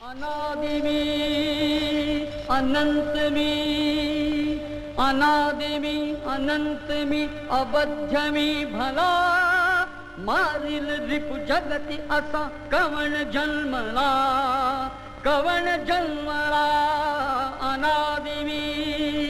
अनादि में अनंत में अनादि में अनंत में अबद्ध में भला। मारिल रिप जगति असा कवन जन्मला कवन जन्मला अनादि में